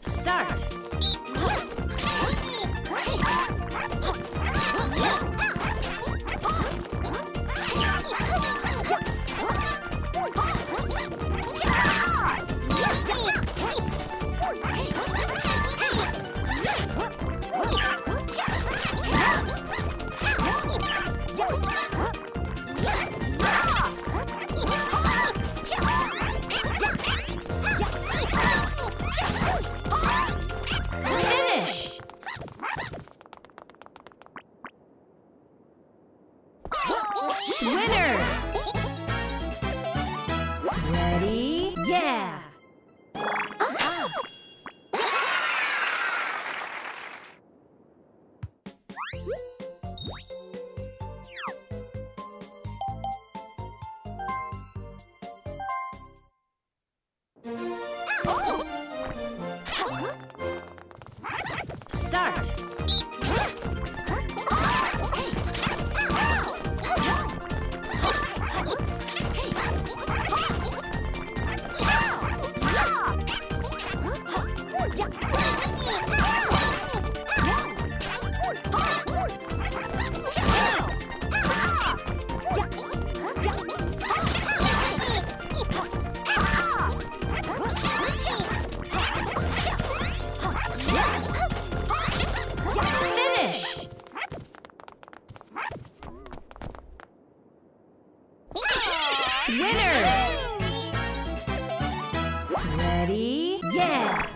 Start. Winners. Ready? Yeah. Start. Winners. Ready? Yeah.